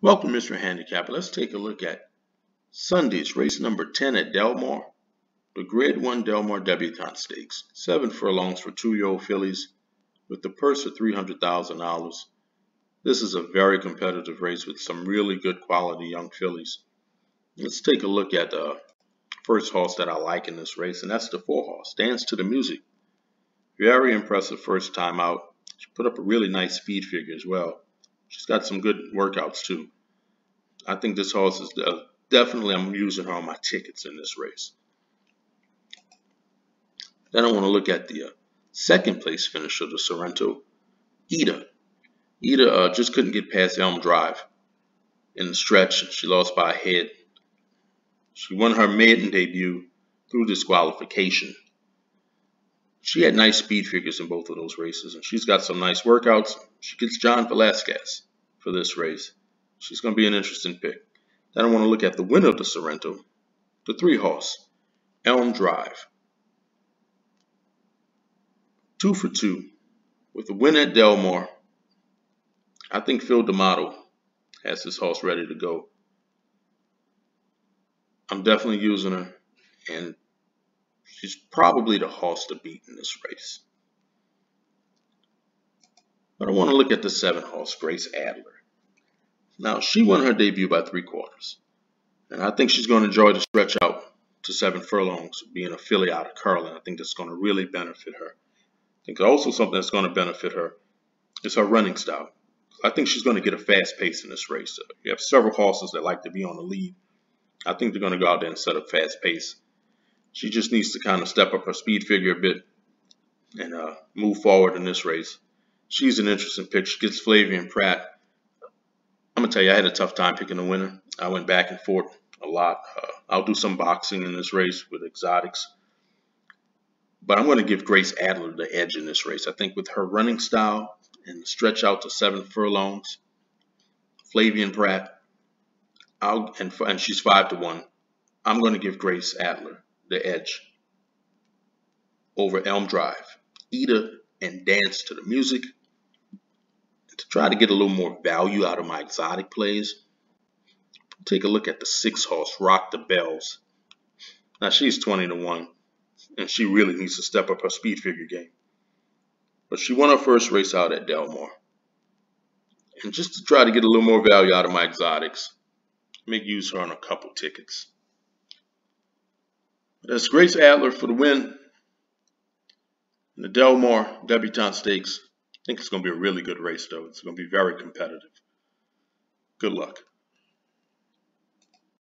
Welcome, Mr. Handicapper. Let's take a look at Sunday's race number 10 at Del Mar, the Grade 1 Del Mar Debutante Stakes. Seven furlongs for two-year-old fillies with the purse of $300,000. This is a very competitive race with some really good quality young fillies. Let's take a look at the first horse that I like in this race, and that's the four horse, Dance to the Music. Very impressive first time out. She put up a really nice speed figure as well. She's got some good workouts too. I think this horse is definitely, I'm using her on my tickets in this race. Then I want to look at the uh, second place finisher, the Sorrento, Ida. Ida uh, just couldn't get past Elm Drive in the stretch. She lost by a head. She won her maiden debut through disqualification. She had nice speed figures in both of those races, and she's got some nice workouts. She gets John Velazquez for this race. She's going to be an interesting pick. Then I want to look at the winner of the Sorrento, the three horse, Elm Drive. Two for two. With the win at Del Mar, I think Phil D'Amato has this horse ready to go. I'm definitely using her, and she's probably the horse to beat in this race. But I want to look at the seven horse, Grace Adler. Now, she won her debut by three quarters. And I think she's going to enjoy the stretch out to seven furlongs, being a filly out of Curlin. I think that's going to really benefit her. I think also something that's going to benefit her is her running style. I think she's going to get a fast pace in this race. You have several horses that like to be on the lead. I think they're going to go out there and set a fast pace. She just needs to kind of step up her speed figure a bit and uh, move forward in this race. She's an interesting pick. She gets Flavien Prat. I'm gonna tell you, I had a tough time picking a winner. I went back and forth a lot. Uh, I'll do some boxing in this race with exotics, but I'm going to give Grace Adler the edge in this race. I think with her running style and stretch out to seven furlongs, Flavien Prat, I'll and, and she's five to one. I'm going to give Grace Adler the edge over Elm Drive. Ida and dance to the music to try to get a little more value out of my exotic plays, take a look at the six horse Rock the Bells. Now she's 20 to 1, and she really needs to step up her speed figure game. But she won her first race out at Del Mar. And just to try to get a little more value out of my exotics, make use her on a couple tickets. That's Grace Adler for the win in the Del Mar Debutante Stakes I think it's going to be a really good race, though. It's going to be very competitive. Good luck.